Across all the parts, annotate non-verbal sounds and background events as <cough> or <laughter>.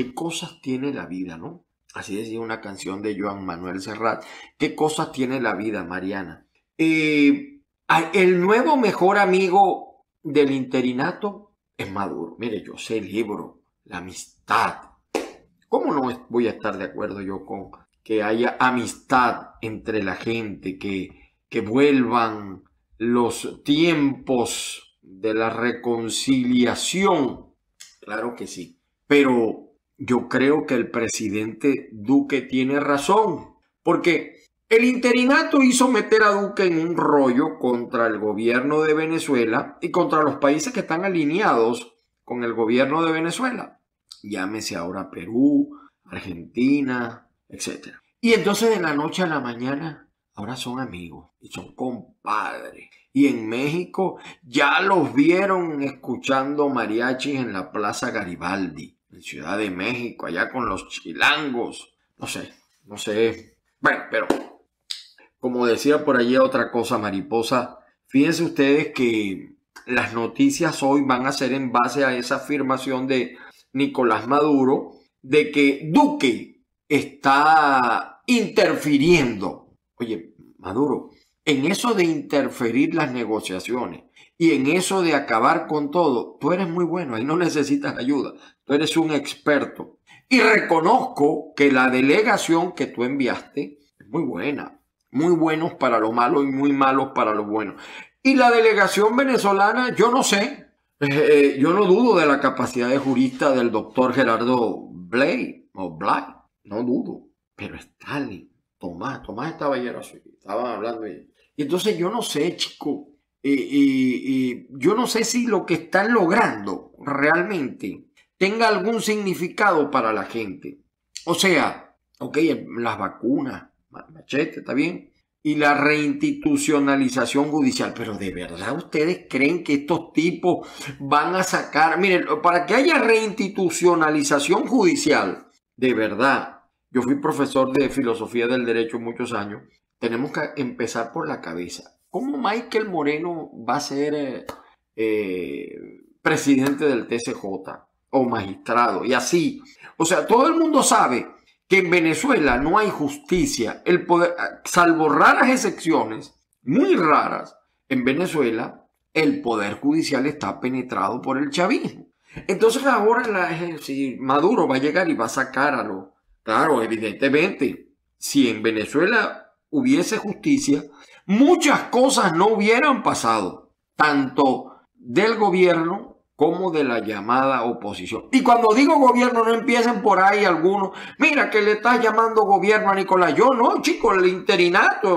¿qué cosas tiene la vida, no? Así decía una canción de Joan Manuel Serrat. ¿Qué cosas tiene la vida, Mariana? Eh, el nuevo mejor amigo del interinato es Maduro. Mire, yo sé el libro, la amistad. ¿Cómo no voy a estar de acuerdo yo con que haya amistad entre la gente, que, que vuelvan los tiempos de la reconciliación? Claro que sí. Pero yo creo que el presidente Duque tiene razón, porque el interinato hizo meter a Duque en un rollo contra el gobierno de Venezuela y contra los países que están alineados con el gobierno de Venezuela. Llámese ahora Perú, Argentina, etc. Y entonces de la noche a la mañana, ahora son amigos y son compadres. Y en México ya los vieron escuchando mariachis en la Plaza Garibaldi en Ciudad de México, allá con los chilangos. No sé, no sé. Bueno, pero como decía por allí otra cosa, mariposa, fíjense ustedes que las noticias hoy van a ser en base a esa afirmación de Nicolás Maduro de que Duque está interfiriendo. Oye, Maduro, en eso de interferir las negociaciones y en eso de acabar con todo, tú eres muy bueno, ahí no necesitas ayuda eres un experto. Y reconozco que la delegación que tú enviaste es muy buena. Muy buenos para lo malo y muy malos para lo bueno. Y la delegación venezolana, yo no sé, eh, eh, yo no dudo de la capacidad de jurista del doctor Gerardo Blay, o Blay, no dudo. Pero Stalin, Tomás, Tomás estaba ayer así, estaban hablando Y entonces yo no sé, chico, y yo no sé si lo que están logrando realmente tenga algún significado para la gente. O sea, ok, las vacunas, machete, está bien, y la reinstitucionalización judicial. Pero de verdad ustedes creen que estos tipos van a sacar, miren, para que haya reinstitucionalización judicial, de verdad, yo fui profesor de filosofía del derecho muchos años, tenemos que empezar por la cabeza. ¿Cómo Michael Moreno va a ser eh, eh, presidente del TCJ? o magistrado y así. O sea, todo el mundo sabe que en Venezuela no hay justicia. El poder, salvo raras excepciones, muy raras, en Venezuela el poder judicial está penetrado por el chavismo. Entonces ahora la, si Maduro va a llegar y va a sacar a lo... Claro, evidentemente, si en Venezuela hubiese justicia, muchas cosas no hubieran pasado, tanto del gobierno como de la llamada oposición. Y cuando digo gobierno, no empiecen por ahí algunos, mira que le estás llamando gobierno a Nicolás. Yo no, chicos, el interinato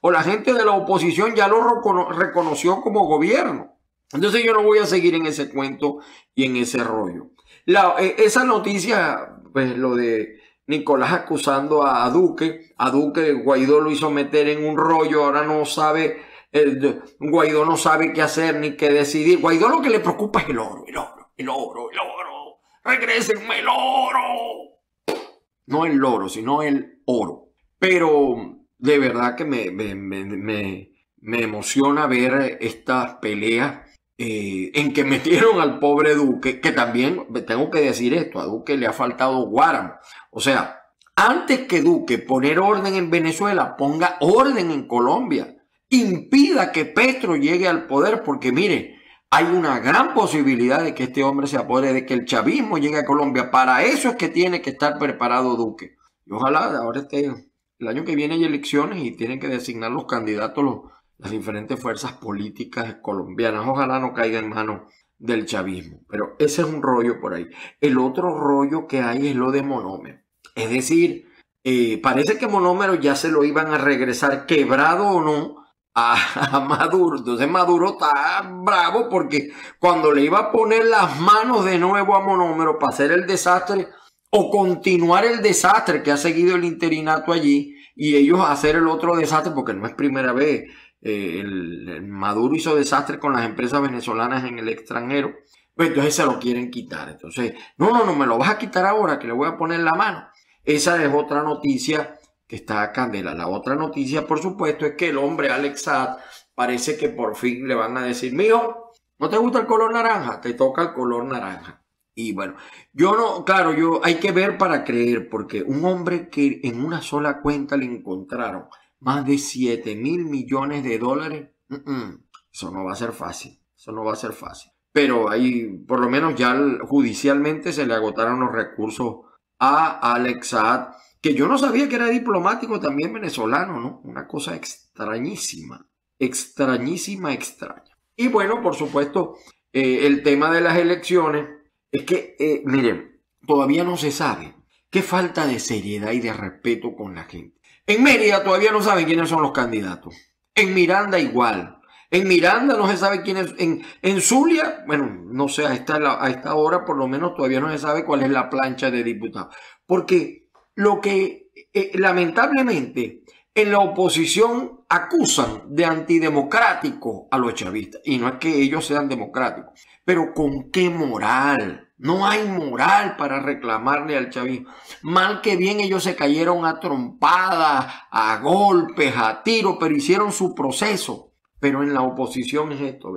o, la gente de la oposición ya lo reconoció como gobierno. Entonces yo no voy a seguir en ese cuento y en ese rollo. La, e, esa noticia, pues lo de Nicolás acusando a, Duque, a Duque Guaidó lo hizo meter en un rollo, ahora no sabe Guaidó no sabe qué hacer ni qué decidir. Guaidó lo que le preocupa es el oro, el oro, el oro, el oro. Regrésenme el oro. No el oro, sino el oro. Pero de verdad que me, me, emociona ver estas peleas eh, en que metieron al pobre Duque, que también tengo que decir esto, a Duque le ha faltado guáramo. O sea, antes que Duque poner orden en Venezuela, ponga orden en Colombia impida que Petro llegue al poder, porque mire, hay una gran posibilidad de que este hombre se apodere, de que el chavismo llegue a Colombia. Para eso es que tiene que estar preparado Duque. Y ojalá ahora esté, el año que viene hay elecciones y tienen que designar los candidatos, las diferentes fuerzas políticas colombianas. Ojalá no caiga en manos del chavismo. Pero ese es un rollo por ahí. El otro rollo que hay es lo de monómero. Es decir, eh, parece que monómero ya se lo iban a regresar quebrado o no <laughs> a, Maduro. Entonces Maduro está bravo porque cuando le iba a poner las manos de nuevo a Monómero para hacer el desastre o continuar el desastre que ha seguido el interinato allí y ellos hacer el otro desastre porque no es primera vez. Eh, el, Maduro hizo desastre con las empresas venezolanas en el extranjero. Pues entonces se lo quieren quitar. Entonces, no, no, no, me lo vas a quitar ahora que le voy a poner la mano. Esa es otra noticia que está candela. La otra noticia, por supuesto, es que el hombre Alex parece que por fin le van a decir, mijo, ¿no te gusta el color naranja? Te toca el color naranja. Y bueno, yo no, claro, yo hay que ver para creer, porque un hombre que en una sola cuenta le encontraron más de 7 mil millones de dólares, eso no va a ser fácil, eso no va a ser fácil. Pero ahí, por lo menos ya judicialmente se le agotaron los recursos a Alex Saad, que yo no sabía que era diplomático también venezolano, ¿no? Una cosa extrañísima, extrañísima, extraña. Y bueno, por supuesto, eh, el tema de las elecciones es que, eh, miren, todavía no se sabe. Qué falta de seriedad y de respeto con la gente. En Mérida todavía no saben quiénes son los candidatos. En Miranda igual. En Miranda no se sabe quiénes. En, en Zulia, bueno, no sé, a esta, a esta hora por lo menos todavía no se sabe cuál es la plancha de diputados. Porque lo que eh, lamentablemente en la oposición acusan de antidemocrático a los chavistas. Y no es que ellos sean democráticos, pero ¿con qué moral? No hay moral para reclamarle al chavismo. Mal que bien ellos se cayeron a trompadas, a golpes, a tiros, pero hicieron su proceso. Pero en la oposición es esto.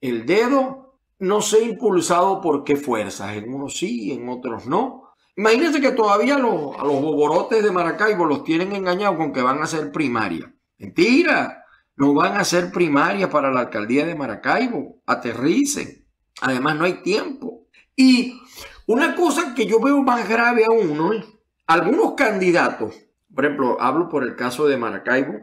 El dedo no se ha impulsado por qué fuerzas. En unos sí, en otros no. Imagínense que todavía los, a los boborotes de Maracaibo los tienen engañados con que van a hacer primaria. Mentira, no van a hacer primaria para la alcaldía de Maracaibo. Aterricen. Además, no hay tiempo. Y una cosa que yo veo más grave aún, ¿no? Algunos candidatos, por ejemplo, hablo por el caso de Maracaibo,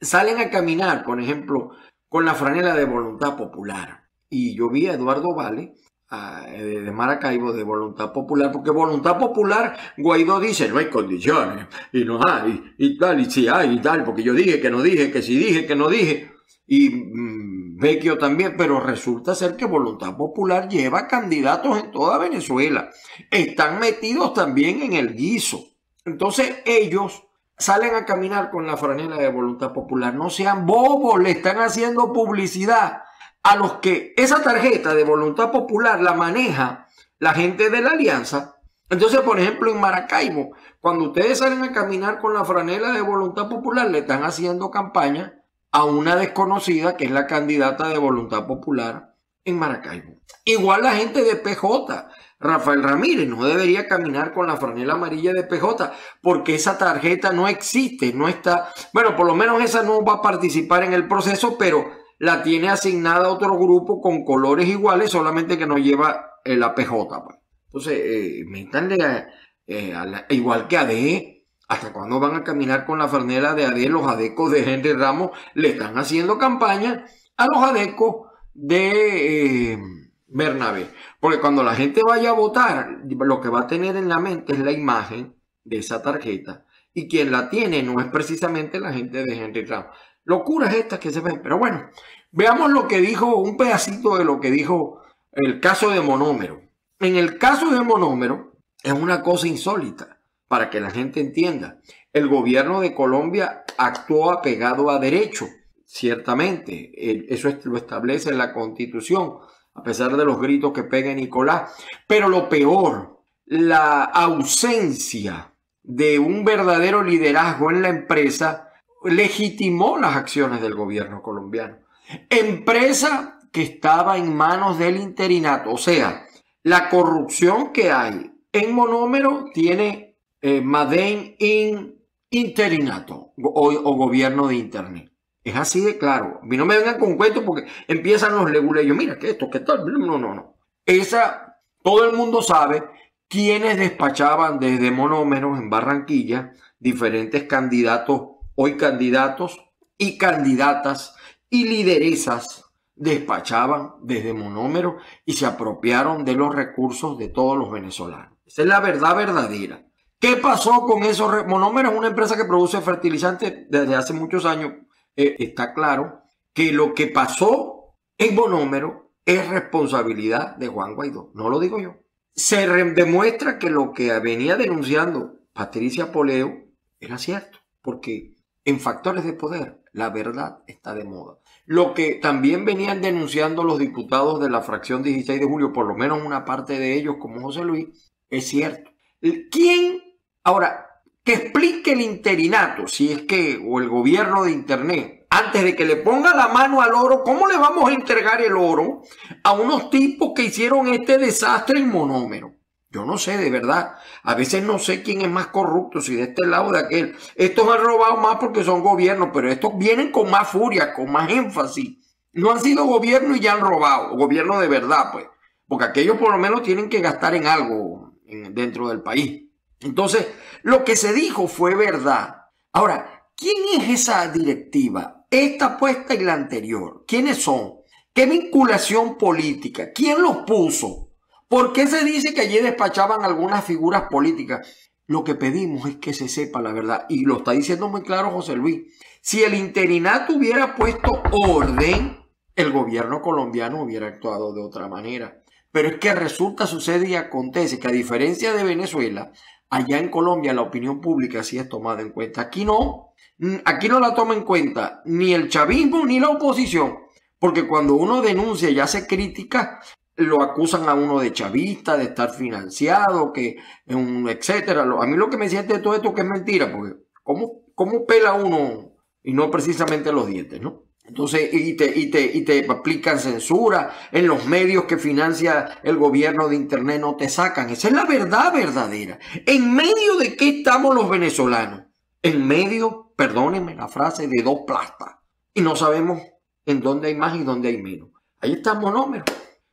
salen a caminar, por ejemplo, con la franela de voluntad popular. Y yo vi a Eduardo Vale de Maracaibo de voluntad popular, porque voluntad popular, Guaidó dice, no hay condiciones, y no hay, y tal, y si hay, y tal, porque yo dije que no dije, que si dije que no dije, y mm, Vecchio también, pero resulta ser que Voluntad Popular lleva candidatos en toda Venezuela. Están metidos también en el guiso. Entonces ellos salen a caminar con la franela de Voluntad Popular. No sean bobos, le están haciendo publicidad a los que esa tarjeta de Voluntad Popular la maneja la gente de la alianza. Entonces, por ejemplo, en Maracaibo, cuando ustedes salen a caminar con la franela de Voluntad Popular, le están haciendo campaña a una desconocida que es la candidata de Voluntad Popular en Maracaibo. Igual la gente de PJ, Rafael Ramírez, no debería caminar con la franela amarilla de PJ porque esa tarjeta no existe, no está, bueno, por lo menos esa no va a participar en el proceso, pero la tiene asignada a otro grupo con colores iguales, solamente que no lleva la PJ. Pues. Entonces, eh, métanle eh, igual que ADE, ¿Hasta cuándo van a caminar con la franela de ADE los adecos de Henry Ramos? Le están haciendo campaña a los adecos de eh, Bernabé. Porque cuando la gente vaya a votar, lo que va a tener en la mente es la imagen de esa tarjeta. Y quien la tiene no es precisamente la gente de Henry Ramos. Locuras estas que se ven. Pero bueno, veamos lo que dijo, un pedacito de lo que dijo el caso de monómero. En el caso de monómero es una cosa insólita para que la gente entienda. El gobierno de Colombia actuó apegado a derecho, ciertamente. Eso lo establece la constitución, a pesar de los gritos que pega Nicolás. Pero lo peor, la ausencia de un verdadero liderazgo en la empresa legitimó las acciones del gobierno colombiano. Empresa que estaba en manos del interinato, o sea, la corrupción que hay en monómero tiene eh, in Interinato o, gobierno de Internet. Es así de claro. A mí no me vengan con cuentos porque empiezan los leguleyos. Mira, que esto, que tal. No, no, no. Esa, todo el mundo sabe quiénes despachaban desde monómeros en Barranquilla diferentes candidatos, hoy candidatos y candidatas y lideresas despachaban desde monómeros y se apropiaron de los recursos de todos los venezolanos. Esa es la verdad verdadera. ¿Qué pasó con esos monómeros? Una empresa que produce fertilizantes desde hace muchos años. Eh, está claro que lo que pasó en monómero es responsabilidad de Juan Guaidó. No lo digo yo. Se demuestra que lo que venía denunciando Patricia Poleo era cierto, porque en factores de poder la verdad está de moda. Lo que también venían denunciando los diputados de la fracción 16 de julio, por lo menos una parte de ellos como José Luis, es cierto. ¿Quién Ahora, que explique el interinato, si es que, o el gobierno de Internet, antes de que le ponga la mano al oro, ¿cómo le vamos a entregar el oro a unos tipos que hicieron este desastre en monómero? Yo no sé, de verdad. A veces no sé quién es más corrupto, si de este lado o de aquel. Estos han robado más porque son gobiernos, pero estos vienen con más furia, con más énfasis. No han sido gobierno y ya han robado. Gobierno de verdad, pues. Porque aquellos por lo menos tienen que gastar en algo dentro del país. Entonces, lo que se dijo fue verdad. Ahora, ¿quién es esa directiva? Esta puesta y la anterior. ¿Quiénes son? ¿Qué vinculación política? ¿Quién los puso? ¿Por qué se dice que allí despachaban algunas figuras políticas? Lo que pedimos es que se sepa la verdad. Y lo está diciendo muy claro José Luis. Si el interinato hubiera puesto orden, el gobierno colombiano hubiera actuado de otra manera. Pero es que resulta, sucede y acontece que a diferencia de Venezuela, allá en Colombia la opinión pública sí es tomada en cuenta. Aquí no. Aquí no la toma en cuenta ni el chavismo ni la oposición. Porque cuando uno denuncia y hace crítica, lo acusan a uno de chavista, de estar financiado, que etcétera. A mí lo que me siente de todo esto que es mentira, porque ¿cómo, cómo pela uno y no precisamente los dientes, ¿no? Entonces, y te, y, te, y te aplican censura en los medios que financia el gobierno de Internet, no te sacan. Esa es la verdad verdadera. ¿En medio de qué estamos los venezolanos? En medio, perdónenme la frase, de dos plastas. Y no sabemos en dónde hay más y dónde hay menos. Ahí están monómeros.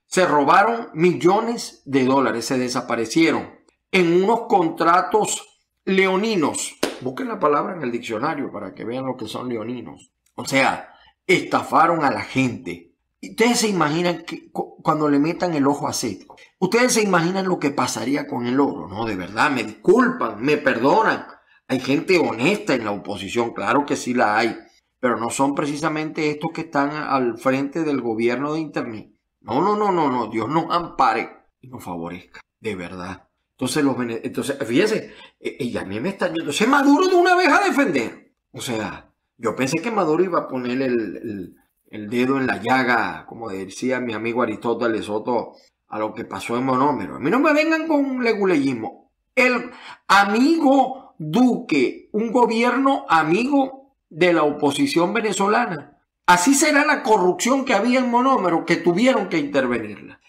Se robaron millones de dólares, se desaparecieron en unos contratos leoninos. Busquen la palabra en el diccionario para que vean lo que son leoninos. O sea, estafaron a la gente. Ustedes se imaginan que cuando le metan el ojo a seco, ustedes se imaginan lo que pasaría con el oro, ¿no? De verdad, me disculpan, me perdonan. Hay gente honesta en la oposición, claro que sí la hay, pero no son precisamente estos que están al frente del gobierno de Internet. No, no, no, no, no, Dios nos ampare y nos favorezca, de verdad. Entonces, los, entonces fíjense, e, y a mí me están yendo, se Maduro de una vez a defender. O sea, yo pensé que Maduro iba a poner el, dedo en la llaga, como decía mi amigo Aristóteles Soto, a lo que pasó en Monómero. A mí no me vengan con leguleyismo. El amigo Duque, un gobierno amigo de la oposición venezolana. Así será la corrupción que había en Monómero, que tuvieron que intervenirla.